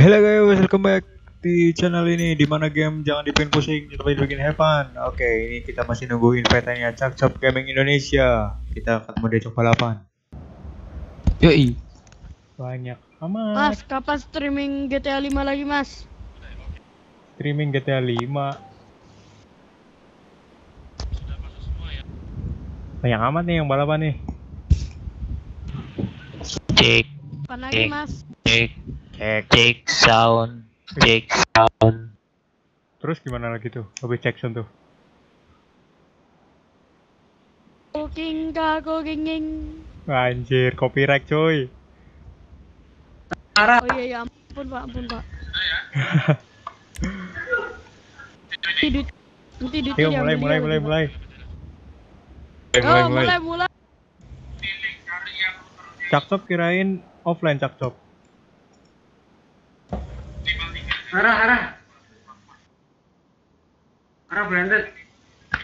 Halo guys, welcome back di channel ini di mana game jangan dibikin pusing tapi dibikin have fun. Oke, ini kita masih nunggu invite-nya Cakcop Gaming Indonesia. Kita ketemu di Cok Balapan. Yoi. Banyak amat. Mas, kapan streaming GTA 5 lagi, Mas? Streaming GTA 5. Banyak amat nih yang balapan nih. Cek, Kapan lagi. Mas? cek, Cek. cek sound, cek sound. Terus gimana lagi tuh? Habis Jackson tuh. Cooking ka, cooking ing. Anjir, copyright coy. Oh iya, iya, ampun, Pak, ampun, Pak. Nanti duit, nanti duit Ayo mulai mulai mulai mulai. Oh, mulai, mulai. Cakcop kirain offline Cakcop. Arah, arah. Arah blended.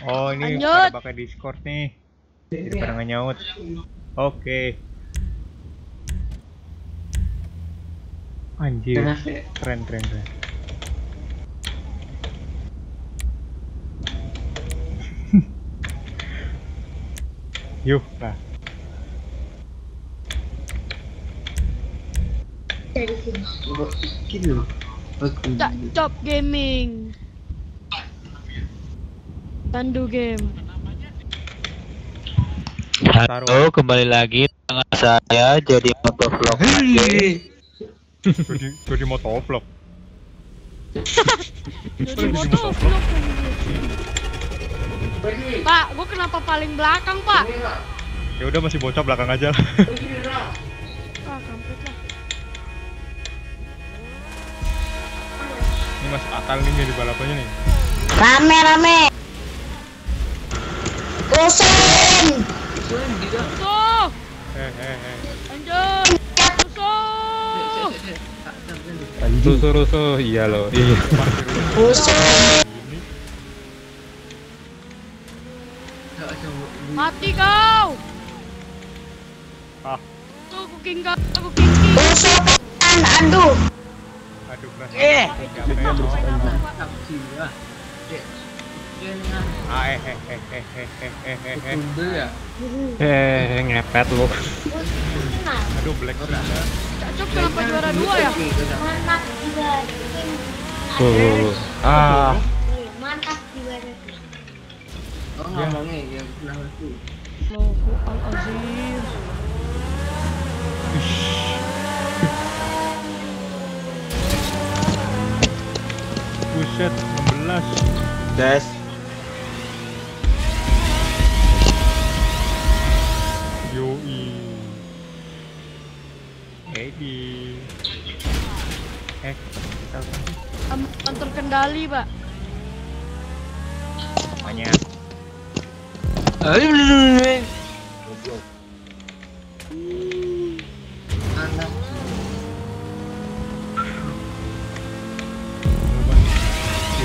Oh ini Lanjut. pada pakai Discord nih. Jadi pada nggak nyaut. Oke. Anjir, keren keren keren. Yuk lah. Gitu. Cak, Cop Gaming. Tandu Game. Halo, kembali lagi dengan saya jadi motovlog lagi. Jadi jadi motovlog. Jadi moto vlog. Pak, gua kenapa paling belakang, Pak? Ya udah masih bocah belakang aja. Ah, kampret lah. Ini masih akal nih di balapannya nih. Rame rame. Kusen. Eh eh eh. Lanjut! Musuh! Rusuh rusuh iya loh iya Kusen. Mati kau! Ah, Tuh, cooking kau, cooking king. Kusen. Aduh. Eh. Ah eh eh eh eh eh eh eh eh eh. ya. eh ngepet lu Aduh black. Cacok kenapa juara dua ya? Mantap juga. tuh ah Mantap juga. Oh ngomongnya ya tuh? Allahu al-azim. Buset, 16. Des. Yoi. Edi. Eh, kita? Aman terkendali, Pak. Pokoknya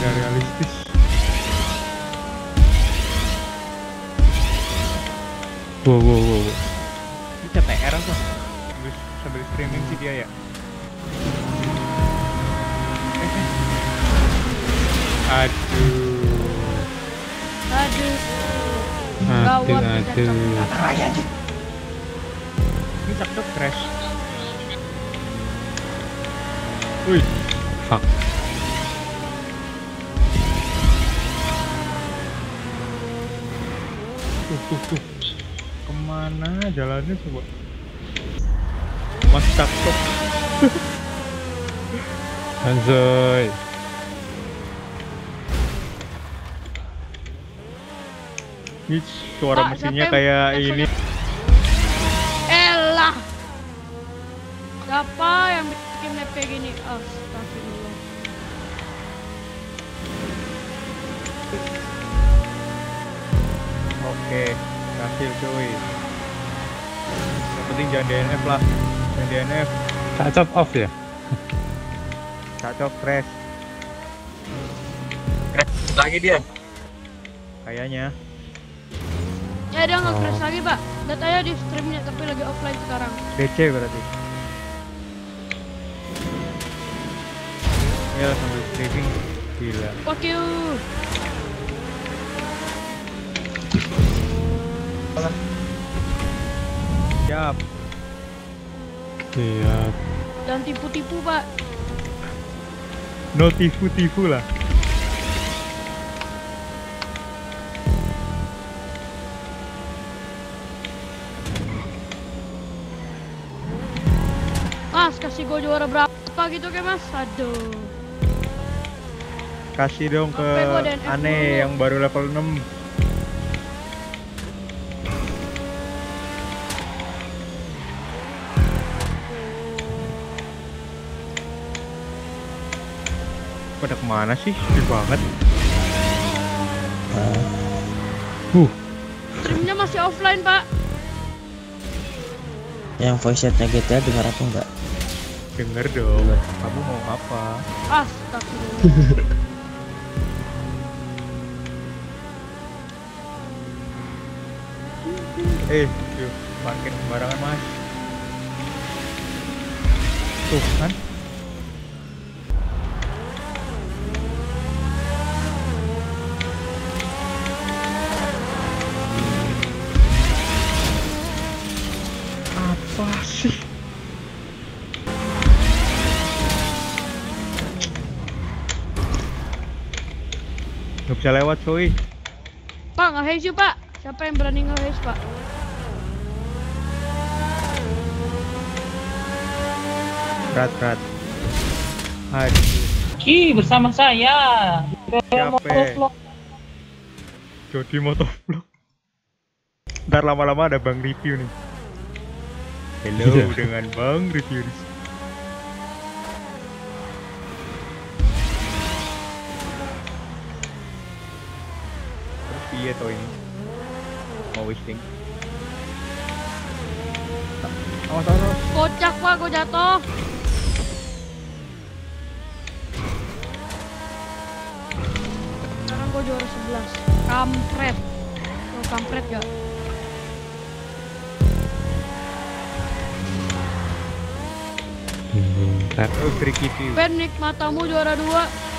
tidak realistis. wow wow wow wow. Ini CTR apa? Sambil, sambil streaming sih dia ya. Aduh. Aduh. aduh aduh Ini cakep crash. Wih, fuck tuh tuh. Ke mana jalannya coba? Mas cakep. anjoy Ini suara Pak, mesinnya siapa kayak ini. Elah. Siapa yang bikin map kayak gini? Astagfirullah. Oke, berhasil cuy. Yang penting jangan DNF lah. Jangan DNF. cacop off ya Cacok crash. Lagi dia. Kayaknya. Ya dia nggak crash lagi, Pak. Lihat aja di streamnya tapi lagi offline sekarang. DC berarti. Ya sambil streaming. Gila. Fuck you. Siap. Iya. Jangan tipu-tipu, Pak. No tifu-tifu lah. Mas, kasih gue juara berapa gitu ke Mas? Aduh. Kasih dong ke aneh yang baru level 6. Pada ke mana sih? Sepi banget. Streamnya masih offline, Pak. Yang voice chatnya GTA dengar apa enggak? Denger dong. Kamu mau apa? Astagfirullah. Eh, yuk, parkir sembarangan mas. Tuh kan? Gak bisa lewat cuy. Pak, nge yuk, Pak. Siapa yang berani nge Pak? Berat berat. Aduh. Ki bersama saya. Siapa? Jody Motovlog. Ntar lama-lama ada Bang Review nih. Hello Iya. dengan Bang Review. Iya toh ini. Mau wasting. Awas awas. awas. Kocak, Pak. Gue jatuh. Sekarang gue juara 11. Kampret. Lo kampret gak? Bentar. Oh. Panik matamu juara 2.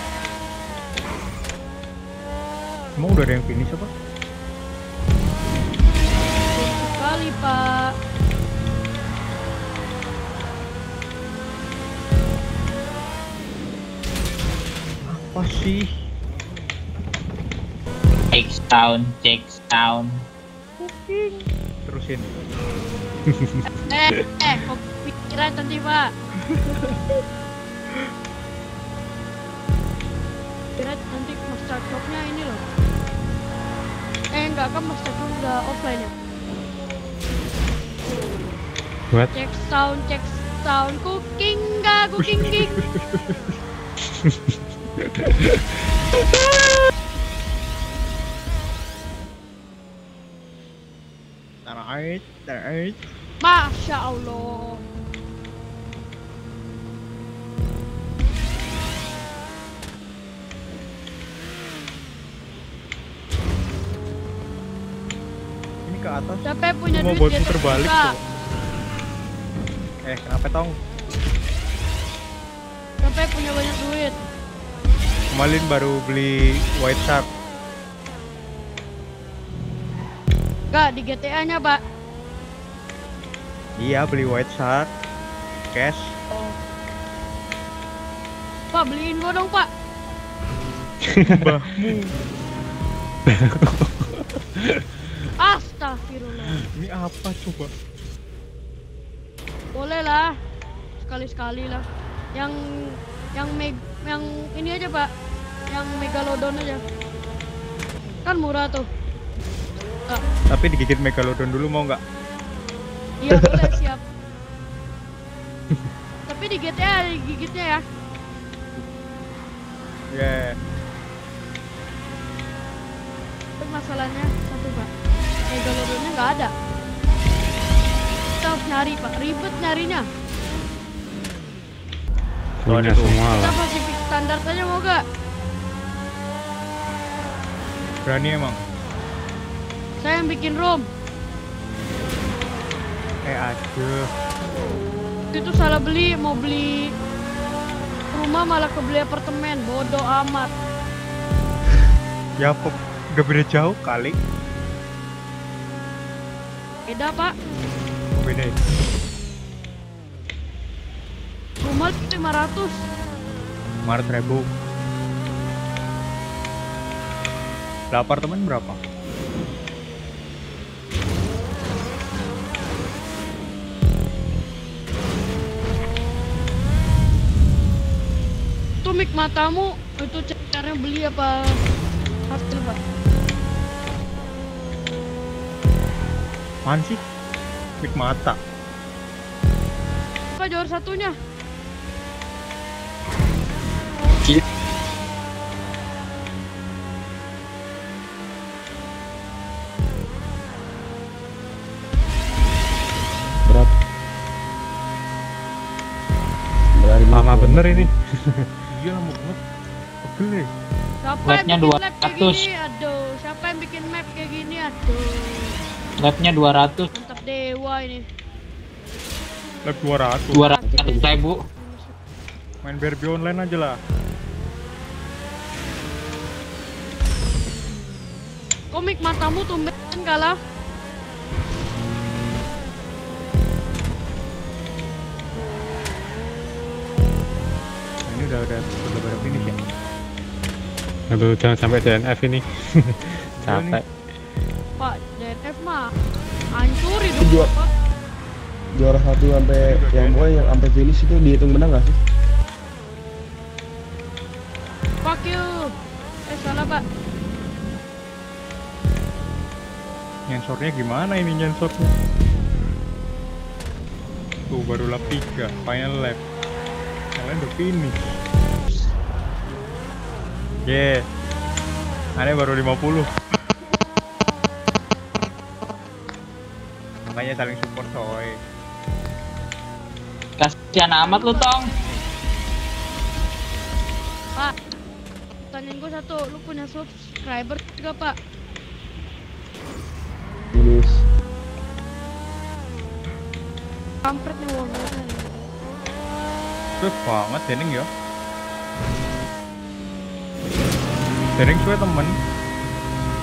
Emang udah ada yang finish apa? Sekali, Pak. Apa sih? Check sound, check sound. Terusin. Eh, eh, kok pikiran nanti, Pak. Kira nanti mas cakopnya ini loh. Eh, enggak kan mas cakop udah offline ya. What? Cek sound, cek sound, cooking enggak, cooking king. Tarik, tarik. Masya Allah. Ke atas. Siapa yang punya Mau duit buat puter balik tuh. Eh, kenapa tong? Siapa yang punya banyak duit? Kemarin baru beli white shark. Enggak, di GTA-nya, Pak. Iya, beli white shark. Cash. Pak, beliin gua dong, Pak. Mbahmu. Astagfirullah. Ini apa coba? Boleh lah. Sekali-sekali lah. Yang yang meg yang ini aja, Pak. Yang megalodon aja. Kan murah tuh. Ah, Tapi digigit megalodon dulu mau nggak? iya boleh siap. Tapi di GTA ada gigitnya ya. Ya. Tapi masalahnya nggak ada. Kita harus nyari, Pak. Ribet nyarinya. Punya semua Kita lah. Pacific Standard aja mau gak? Berani emang. Saya yang bikin room. Eh aduh. Itu salah beli, mau beli rumah rumah malah kebeli apartemen. Bodoh amat. Ya kok gak beda jauh kali. Beda pak. Oh, beda? Rumah 500. Maret ribu. Lah apartemen berapa? Itu mic matamu itu caranya beli apa hasil pak? Man sih? Mik mata. Apa juara satunya? Berapa? Berari Lama bener ini. Iya lama banget. Pegel ya. Siapa yang bikin lab kayak 200. gini? Aduh, siapa yang bikin map kayak gini? Aduh, Labnya 200. mantap dewa ini. Lab 200. 200 ribu. Main Barbie online aja lah. Komik matamu tumben kalah. Nah, ini udah udah udah pada finish ya. Aduh, jangan sampai DNF ini. Capek. Mah hancur hidup Tujuh. Pak. juara satu sampai yang pokoknya yang sampai finish itu dihitung menang gak sih? Fuck you. Eh salah pak. Nyensornya gimana ini nyensornya? Tuh baru lap 3, final lap. Yang lain udah finish. Yeah. Aneh baru 50. Makanya saling support coy. Kasihan amat lu tong. Pak. Pertanyaan gue satu, lu punya subscriber juga pak? Finish. Kampret nih wong Cepet banget Dening ya. Dening suwe temen,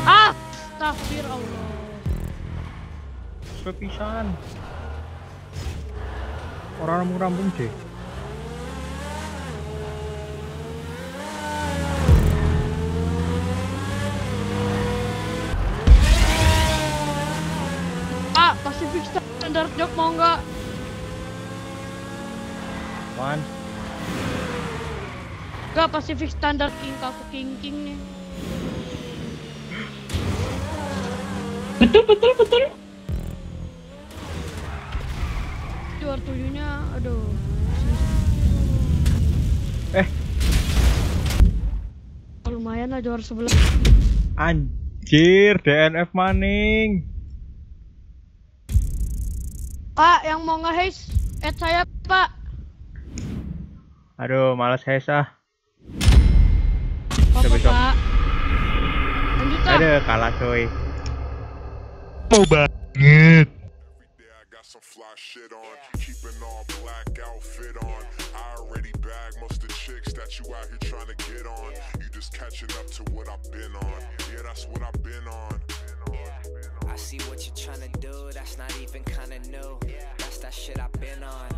Ah, astagfirullah. Suwe pisan. Orang rampung-rampung deh. Pak, Pacific Standard Job mau nggak? Man, Nggak Pacific Standard King, aku King King nih. Betul betul betul. Tujuhnya, aduh. Eh. Oh, lumayan lah juara sebelah. anjir DNF maning. Pak, yang mau nge-haze, add saya pak. Aduh, males hesa. Apa besok. pak? Lanjut ah. Aduh, kalah coy. Mau banget. Yeah, I some fly shit on. Keeping all black outfit on. I already bagged most of the chicks that you out here trying to get on. You just catching up to what I've been on. Yeah, that's what I've been on. I see what you're trying to do, that's not even kinda new. That's that shit I've been on.